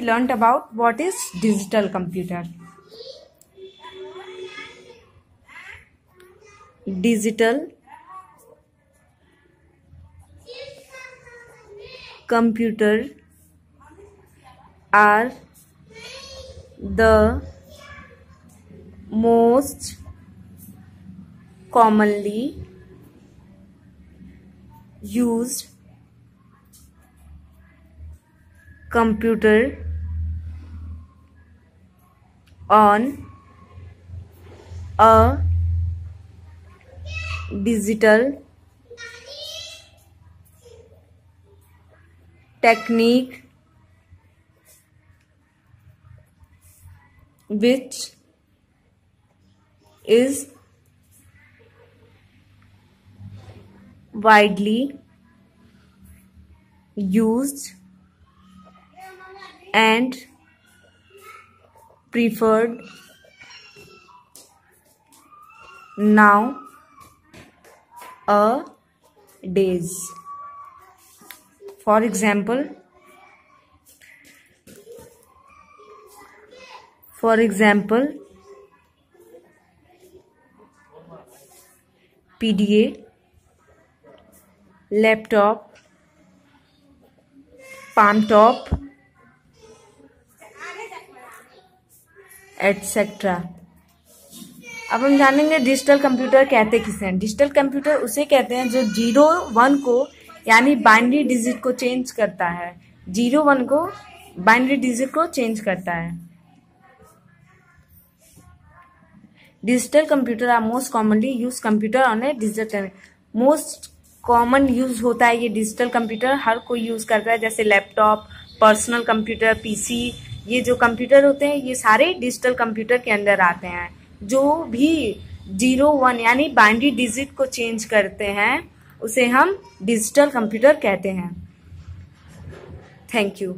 learned about what is digital computer. Digital computer are the most commonly used computer on a digital technique which is widely used and preferred. Now a days. For example for example pda laptop palm top etcetera अब हम जानेंगे digital computer कहते किसे हैं। Digital computer उसे कहते हैं जो ज़ीरो वन को, यानी बाइनरी डिजिट को चेंज करता है। ज़ीरो वन को बाइनरी डिजिट को चेंज करता है। Digital computer are most commonly use computer on a digital most common use होता है ये डिजिटल कंप्यूटर हर कोई यूज़ करता है, जैसे लैपटॉप पर्सनल कंप्यूटर पीसी ये जो कंप्यूटर होते हैं, ये सारे डिजिटल कंप्यूटर के अंदर आते हैं। जो भी ज़ीरो वन यानी बाइंड्री डिजिट को चेंज करते हैं, उसे हम डिजिटल कंप्यूटर कहते हैं। Thank you